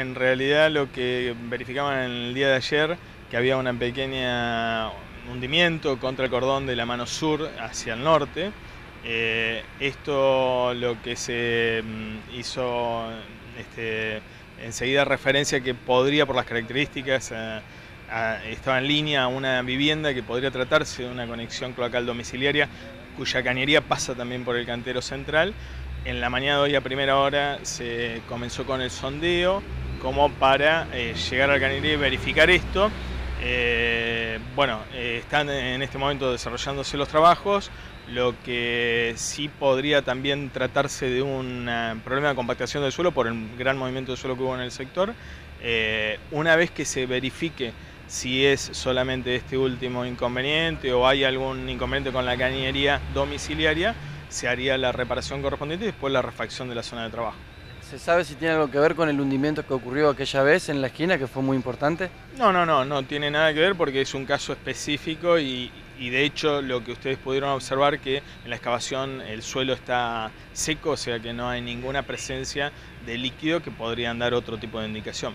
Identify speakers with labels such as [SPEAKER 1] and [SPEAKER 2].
[SPEAKER 1] en realidad lo que verificaban en el día de ayer, que había una pequeña hundimiento contra el cordón de la mano sur hacia el norte. Eh, esto lo que se mm, hizo este, enseguida referencia que podría por las características eh, estaba en línea a una vivienda que podría tratarse de una conexión cloacal domiciliaria cuya cañería pasa también por el cantero central. En la mañana de hoy a primera hora se comenzó con el sondeo como para eh, llegar al cañería y verificar esto. Eh, bueno, eh, están en este momento desarrollándose los trabajos, lo que sí podría también tratarse de un problema de compactación del suelo por el gran movimiento de suelo que hubo en el sector. una vez que se verifique si es solamente este último inconveniente o hay algún inconveniente con la cañería domiciliaria, se haría la reparación correspondiente y después la refacción de la zona de trabajo.
[SPEAKER 2] ¿Se sabe si tiene algo que ver con el hundimiento que ocurrió aquella vez en la esquina, que fue muy importante?
[SPEAKER 1] No, no, no, no tiene nada que ver porque es un caso específico y, y de hecho lo que ustedes pudieron observar que en la excavación el suelo está seco, o sea que no hay ninguna presencia de líquido que podrían dar otro tipo de indicación.